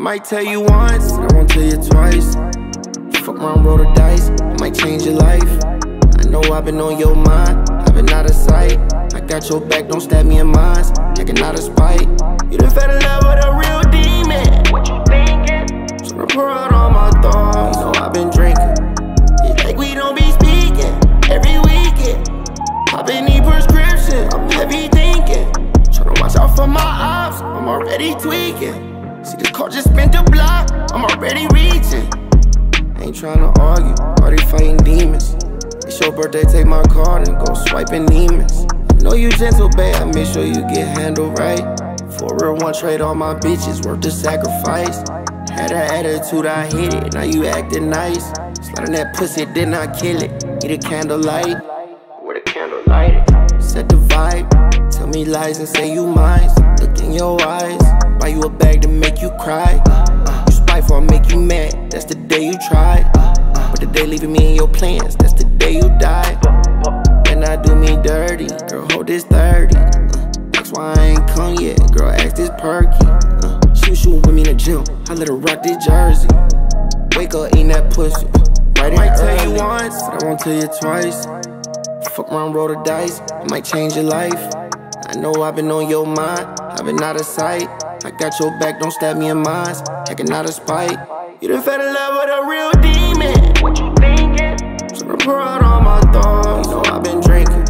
might tell you once, I won't tell you twice. Fuck around, roll the dice, I might change your life. I know I've been on your mind, I've been out of sight. I got your back, don't stab me in mine, acting out of spite. You done fell in love with a real demon. What you thinking? So I pour out all my thoughts. You know I've been drinking. It's like we don't be speaking every weekend. I've been need prescription, I'm heavy thinking. Tryna watch out for my ops, I'm already tweaking. See this car just spent the block, I'm already reaching. Ain't tryna argue, already fighting demons. It's your birthday, take my card and go swiping demons. I know you gentle, babe, I make sure you get handled right. For real, one trade all my bitches worth the sacrifice. Had an attitude, I hit it, now you acting nice. Sliding that pussy, then I kill it. Need a candlelight, where the candle light Set the vibe, tell me lies and say you mine. Look in your eyes. Make you. You spiteful, I make you mad. That's the day you tried. But the day leaving me in your plans, that's the day you die. And I do me dirty, girl, hold this 30. That's why I ain't come yet, girl, ask this perky. She was shooting with me in the gym, I let her rock this jersey. Wake up, eating that pussy. Right I might tell you once, but I won't tell you twice. Fuck around, roll the dice, might change your life. I know I've been on your mind, I've been out of sight. I got your back, don't stab me in mine. Hacking out of spite. You done fell in love with a real demon. What you thinking? So I pour out all my thoughts. You know I've been drinking.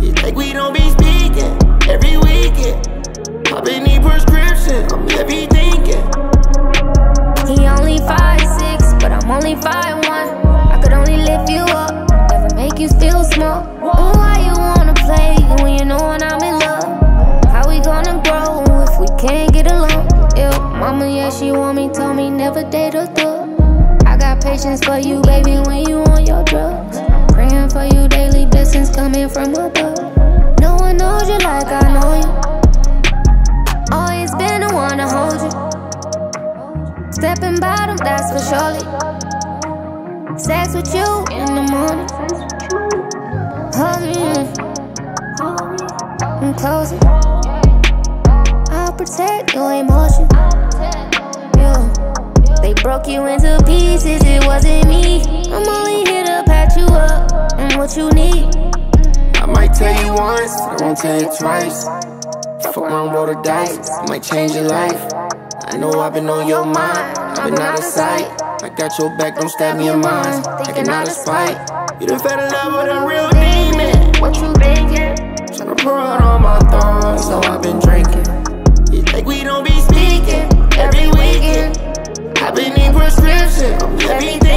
It's like we don't be speaking every weekend. I've been need prescription. I'm heavy thinking. He only five six, but I'm only five date a thug. I got patience for you, baby, when you on your drugs. Praying for you daily, blessings coming from above. No one knows you like I know you. Always been the one to hold you. Stepping bottom, that's for surely. Sex with you in the morning. Hug me and close it. I'll protect your emotion. You into pieces, it wasn't me. I'm only here to patch you up and what you need. I might tell you once, I won't tell you twice. Fuck around, roll the dice, I might change your life. I know I've been on your mind, I've been out of sight. I got your back, don't stab me in mine. Taking out of spite. You done fell in love with a real demon. What you thinking? Tryna pour out all my thoughts, so I've been drinking. It's like we listen. I'm ready